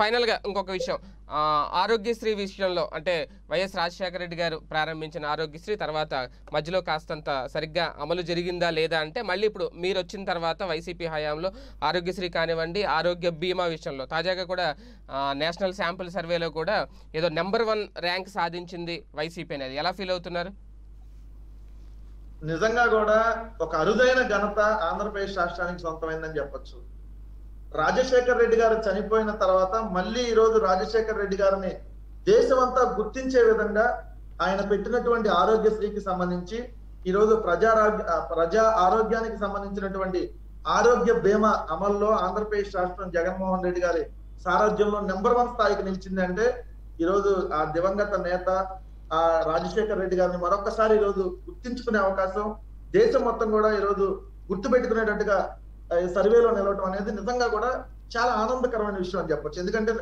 ఫైనల్గా ఇంకొక విషయం. ఆరోగ్యశ్రీ విషయంలో అంటే వైఎస్ రాజశేఖర రెడ్డి గారు ప్రారంభించిన ఆరోగ్యశ్రీ తర్వాత మధ్యలో కాస్తంత సరిగ్గా అమలు జరిగిందా లేదా అంటే మళ్ళీ ఇప్పుడు మీరు వచ్చిన తర్వాత వైసీపీ హయాంలో ఆరోగ్యశ్రీ కానివ్వండి ఆరోగ్య బీమా విషయంలో తాజాగా కూడా నేషనల్ శాంపుల్ సర్వేలో కూడా ఏదో నెంబర్ వన్ ర్యాంక్ సాధించింది వైసీపీ అనేది. ఎలా ఫీల్ అవుతున్నారు? నిజంగా కూడా ఒక అరుదైన ఘనత ఆంధ్రప్రదేశ్ రాష్ట్రానికి సొంతమైందని చెప్పచ్చు. రాజశేఖర్ రెడ్డి గారు చనిపోయిన తర్వాత మళ్ళీ ఈ రోజు రాజశేఖర్ రెడ్డి గారిని దేశమంతా గుర్తించే విధంగా ఆయన పెట్టినటువంటి ఆరోగ్యశ్రీకి సంబంధించి ఈ రోజు ప్రజా ప్రజా ఆరోగ్యానికి సంబంధించినటువంటి ఆరోగ్య బీమా అమల్లో ఆంధ్రప్రదేశ్ రాష్ట్రం జగన్మోహన్ రెడ్డి గారి సారథ్యంలో నెంబర్ వన్ స్థాయికి నిలిచింది అంటే ఈ రోజు ఆ దివంగత నేత ఆ రాజశేఖర్ రెడ్డి గారిని మరొకసారి ఈ రోజు గుర్తించుకునే అవకాశం దేశం మొత్తం కూడా ఈ రోజు సర్వేలో నిలవటం అనేది నిజంగా కూడా చాలా ఆనందకరమైన విషయం అని చెప్పొచ్చు. ఎందుకంటే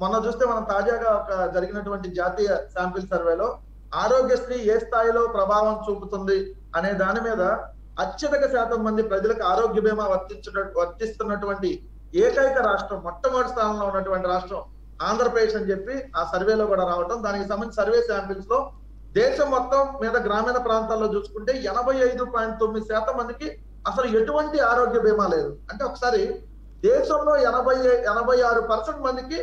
మొన్న చూస్తే మనం తాజాగా ఒక జరిగినటువంటి జాతీయ శాంపిల్ సర్వేలో ఆరోగ్యశ్రీ ఏ స్థాయిలో ప్రభావం చూపుతుంది అనే దాని మీద అత్యధిక శాతం మంది ప్రజలకు ఆరోగ్య బీమా వర్తించ వర్తిస్తున్నటువంటి ఏకైక రాష్ట్రం మొట్టమొదటి స్థానంలో ఉన్నటువంటి రాష్ట్రం ఆంధ్రప్రదేశ్ అని చెప్పి ఆ సర్వేలో కూడా రావటం. దానికి సంబంధించి సర్వే శాంపిల్స్లో దేశం మొత్తం మీద గ్రామీణ ప్రాంతాల్లో చూసుకుంటే ఎనభై ఐదు పాయింట్ తొమ్మిది శాతం మందికి అసలు ఎటువంటి ఆరోగ్య బీమా లేదు. అంటే ఒకసారి దేశంలో ఎనభై ఎనభై ఆరు పర్సెంట్ మందికి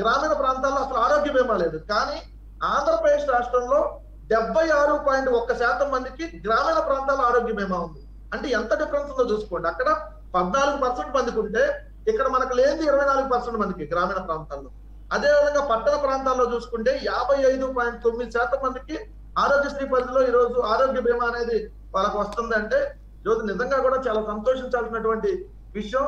గ్రామీణ ప్రాంతాల్లో అసలు ఆరోగ్య బీమా లేదు. కానీ ఆంధ్రప్రదేశ్ రాష్ట్రంలో డెబ్బై ఆరు పాయింట్ ఒక్క శాతం మందికి గ్రామీణ ప్రాంతాల్లో ఆరోగ్య బీమా ఉంది. అంటే ఎంత డిఫరెన్స్ ఉందో చూసుకోండి. అక్కడ పద్నాలుగు పర్సెంట్ మందికి ఉంటే ఇక్కడ మనకు లేనిది ఇరవై నాలుగు పర్సెంట్ మందికి గ్రామీణ ప్రాంతాల్లో. అదే విధంగా పట్టణ ప్రాంతాల్లో చూసుకుంటే యాభై ఐదు పాయింట్ తొమ్మిది శాతం మందికి ఆరోగ్యశ్రీ పరిధిలో ఈరోజు ఆరోగ్య బీమా అనేది వాళ్ళకు వస్తుందంటే జ్యోతి నిజంగా కూడా చాలా సంతోషించాల్సినటువంటి విషయం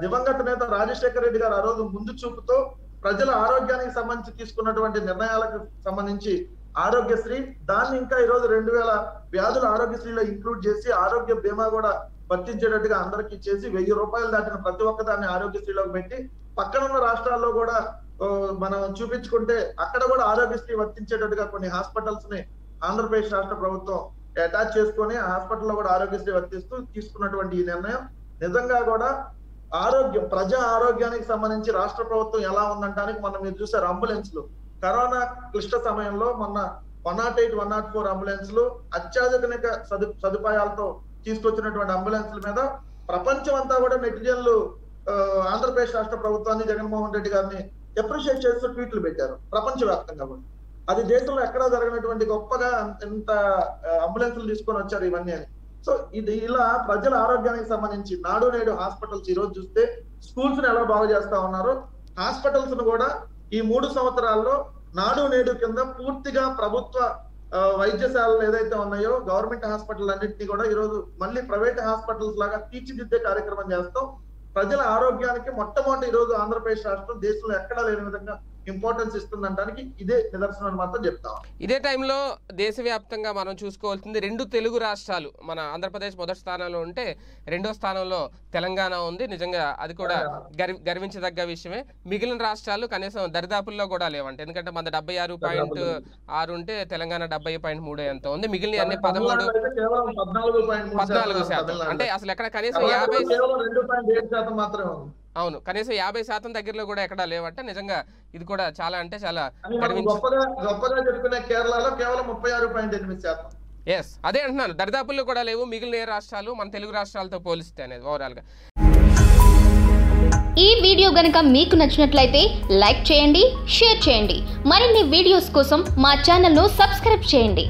దివంగత నేత రాజశేఖర రెడ్డి గారు ఆ రోజు ముందు చూపుతో ప్రజల ఆరోగ్యానికి సంబంధించి తీసుకున్నటువంటి నిర్ణయాలకు సంబంధించి ఆరోగ్యశ్రీ దాన్ని ఇంకా ఈ రోజు రెండు వేల వ్యాధుల ఆరోగ్యశ్రీలో ఇంక్లూడ్ చేసి ఆరోగ్య బీమా కూడా వర్తించేటట్టుగా అందరికి చేసి వెయ్యి రూపాయలు దాటిన ప్రతి ఒక్క దాన్ని ఆరోగ్యశ్రీలోకి పెట్టి పక్కన ఉన్న రాష్ట్రాల్లో కూడా మనం చూపించుకుంటే అక్కడ కూడా ఆరోగ్యశ్రీ వర్తించేటట్టుగా కొన్ని హాస్పిటల్స్ని ఆంధ్రప్రదేశ్ రాష్ట్ర ప్రభుత్వం అటాచ్ చేసుకొని హాస్పిటల్లో కూడా ఆరోగ్యశ్రీ వర్తిస్తూ తీసుకున్నటువంటి ఈ నిర్ణయం నిజంగా కూడా ఆరోగ్యం ప్రజా ఆరోగ్యానికి సంబంధించి రాష్ట్ర ప్రభుత్వం ఎలా ఉందంటానికి మనం మీరు చూసారు అంబులెన్స్లు. కరోనా క్లిష్ట సమయంలో మొన్న one nought eight one nought four అంబులెన్స్లు అత్యాధునిక సదు సదుపాయాలతో తీసుకొచ్చినటువంటి అంబులెన్స్ల మీద ప్రపంచం అంతా కూడా నెటిజన్లు ఆంధ్రప్రదేశ్ రాష్ట్ర ప్రభుత్వాన్ని జగన్మోహన్ రెడ్డి గారిని అప్రిషియేట్ చేస్తూ ట్వీట్లు పెట్టారు ప్రపంచవ్యాప్తంగా కూడా. అది దేశంలో ఎక్కడా జరగనటువంటి గొప్పగా ఎంత అంబులెన్స్లు తీసుకొని వచ్చారు ఇవన్నీ అని. సో ఇది ఇలా ప్రజల ఆరోగ్యానికి సంబంధించి నాడు నేడు హాస్పిటల్స్ ఈ రోజు చూస్తే స్కూల్స్ని ఎలా బాగు చేస్తా ఉన్నారు హాస్పిటల్స్ను కూడా ఈ మూడు సంవత్సరాల్లో నాడు నేడు కింద పూర్తిగా ప్రభుత్వ వైద్యశాలలు ఏదైతే ఉన్నాయో గవర్నమెంట్ హాస్పిటల్ అన్నింటినీ కూడా ఈ రోజు మళ్ళీ ప్రైవేట్ హాస్పిటల్స్ లాగా తీర్చిదిద్దే కార్యక్రమం చేస్తాం. ప్రజల ఆరోగ్యానికి మొట్టమొదటి ఈ రోజు ఆంధ్రప్రదేశ్ రాష్ట్రం దేశంలో ఎక్కడా లేని విధంగా ఇంపార్టెన్స్ ఇస్తుందనడానికి ఇదే నిదర్శనం అని మాత్రం చెప్తాం ఇదే టైంలో దేశవ్యాప్తంగా మనం చూసుకోవాల్సింది రెండు తెలుగు రాష్ట్రాలు. మన ఆంధ్రప్రదేశ్ మొదటి స్థానంలో ఉంటే రెండో స్థానంలో తెలంగాణ ఉంది. నిజంగా అది కూడా గర్వ గర్వించదగ్గ విషయమే. మిగిలిన రాష్ట్రాలు కనీసం దరిదాపుల్లో కూడా లేవంట. ఎందుకంటే మన డెబ్బై ఆరు పాయింట్ ఆరు ఉంటే తెలంగాణ డెబ్బై పాయింట్ మూడు ఎంత ఉంది. మిగిలిన అన్ని పదమూడు పద్నాలుగు శాతం. అంటే అసలు ఎక్కడ కనీసం యాభై శాతం మాత్రమే ఉంది. అవును. కనీసం యాభై శాతం దగ్గరలో కూడా ఎక్కడా లేవంటే నిజంగా ఇది కూడా చాలా అంటే చాలా గొప్పగా చెప్పుకునే కేరళలో కేవలం ముప్పై ఆరు పాయింట్ ఎనిమిది శాతం. ఎస్ అదే అంటున్నాను. దరిదాపుల్లో కూడా లేవు. మిగిలిన ఏ రాష్ట్రాలు మన తెలుగు రాష్ట్రాలతో పోలిస్తే అనేది ఓవరాల్గా ఈ వీడియో గనుక మీకు నచ్చినట్లయితే లైక్ చేయండి షేర్ చేయండి. మరిన్ని వీడియోస్ కోసం మా ఛానల్ను సబ్స్క్రైబ్ చేయండి.